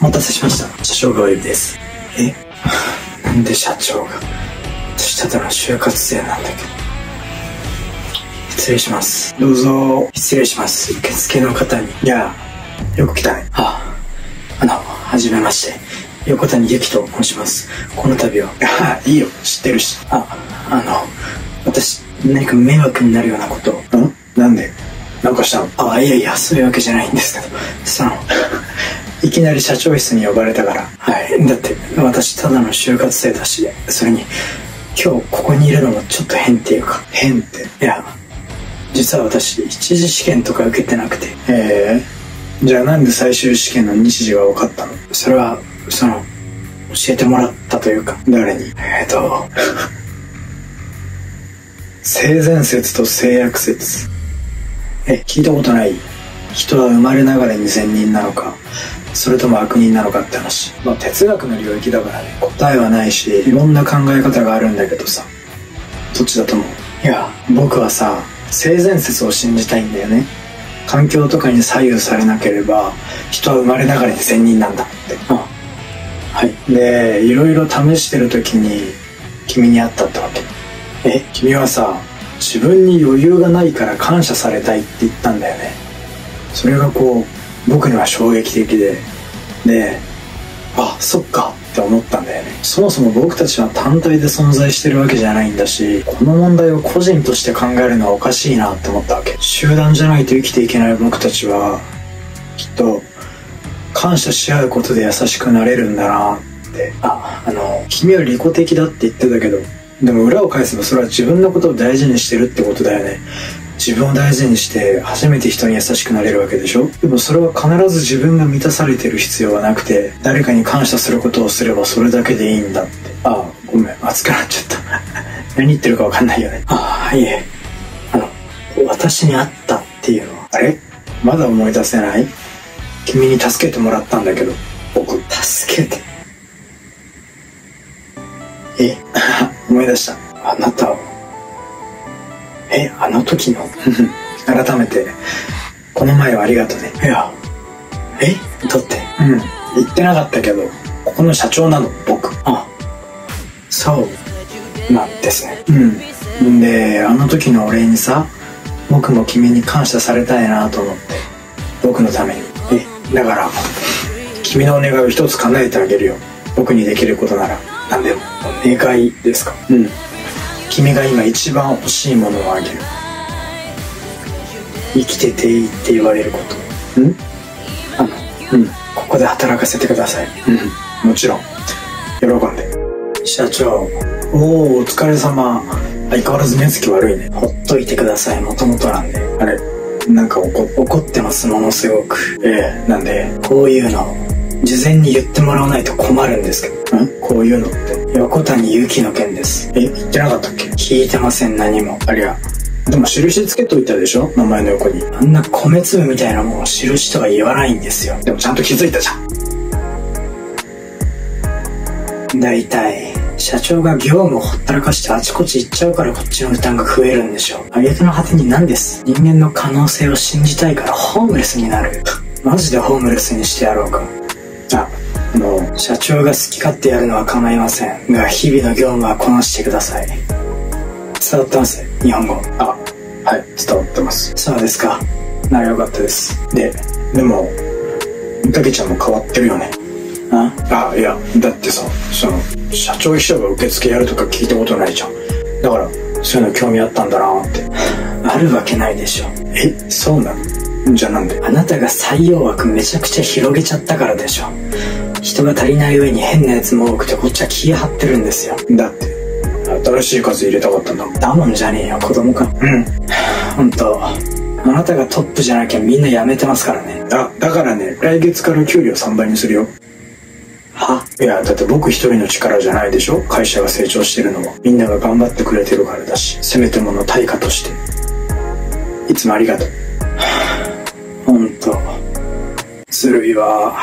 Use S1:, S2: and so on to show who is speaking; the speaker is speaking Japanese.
S1: お待たせしました。社長がお呼びです。え？なんで社長が？私ただの就活生なんだけど。失礼します。どうぞ。失礼します。受付の方に。いや、よく来たね。あ、あの、はじめまして。横谷由紀と申します。この度は。あ、いいよ。知ってるし。あ、あの、私、何か迷惑になるようなことを。ん？なんで？なんかしたの？あ、いやいや、そういうわけじゃないんですけど。その、いきなり社長室に呼ばれたから。はい。だって、私ただの就活生だし、それに、今日ここにいるのもちょっと変っていうか。変っていや、実は私、一次試験とか受けてなくて。ええじゃあなんで最終試験の日時が分かったの？それは、その、教えてもらったというか。誰に？えっ、と、性善説と性悪説。え、聞いたことない人は生まれながらに善人なのか、それとも悪人なのかって話。まあ哲学の領域だからね、答えはないし、いろんな考え方があるんだけどさ、どっちだと思う？いや、僕はさ、性善説を信じたいんだよね。環境とかに左右されなければ、人は生まれながらに善人なんだって。あはい。で、いろいろ試してる時に、君に会ったってわけ。え？君はさ自分に余裕がないから感謝されたいって言ったんだよねそれがこう僕には衝撃的でであそっかって思ったんだよね。そもそも僕たちは単体で存在してるわけじゃないんだしこの問題を個人として考えるのはおかしいなって思ったわけ。集団じゃないと生きていけない僕たちはきっと感謝し合うことで優しくなれるんだなって。ああの君は利己的だって言ってたけどでも裏を返せばそれは自分のことを大事にしてるってことだよね。自分を大事にして初めて人に優しくなれるわけでしょ？でもそれは必ず自分が満たされてる必要はなくて誰かに感謝することをすればそれだけでいいんだって。ああごめん熱くなっちゃった。何言ってるか分かんないよね。ああいえ。あの私に会ったっていうのは。あれ？まだ思い出せない？君に助けてもらったんだけど僕助けて。え？思い出した。あなたをえあの時の改めてこの前はありがとうね。いや。えだってうん。言ってなかったけどここの社長なの僕。あ。そう。なんですね。うん。であの時のお礼にさ僕も君に感謝されたいなと思って僕のために。え。だから君のお願いを一つ叶えてあげるよ。僕にできることなら何でも。お願いですか？うん君が今一番欲しいものをあげる。生きてていいって言われること。うん？あのうん。ここで働かせてください。うん。もちろん。喜んで。社長おおお疲れ様。相変わらず目つき悪いね。ほっといてください。もともとなんで。あれなんか怒ってますものすごく。ええ。なんでこういうの事前に言ってもらわないと困るんですけど。ん？こういうのって。横谷由紀の件です。え言ってなかったっけ？聞いてません何も。ありゃでも印つけといたでしょ？名前の横に。あんな米粒みたいなもんを印とは言わないんですよ。でもちゃんと気づいたじゃん。大体社長が業務をほったらかしてあちこち行っちゃうからこっちの負担が増えるんでしょ挙句の果てに何です？人間の可能性を信じたいからホームレスになる。マジでホームレスにしてやろうか。ああの社長が好き勝手やるのは構いませんが日々の業務はこなしてください。伝わってます？日本語。あはい伝わってます。そうですか。ならよかったです。ででもみかけちゃんも変わってるよね。あ？あいやだってさその社長秘書が受付やるとか聞いたことないじゃん。だからそういうの興味あったんだなって。あるわけないでしょ。えそうなの？じゃあなんで？あなたが採用枠めちゃくちゃ広げちゃったからでしょ人が足りない上に変なやつも多くてこっちは気張ってるんですよ。だって新しい数入れたかったんだもん。だもんじゃねえよ子供か。うん。本当あなたがトップじゃなきゃみんな辞めてますからね。あだからね来月から給料3倍にするよ。は？いやだって僕一人の力じゃないでしょ？会社が成長してるのはみんなが頑張ってくれてるからだしせめてもの対価として。いつもありがとう。本当。ずるいわ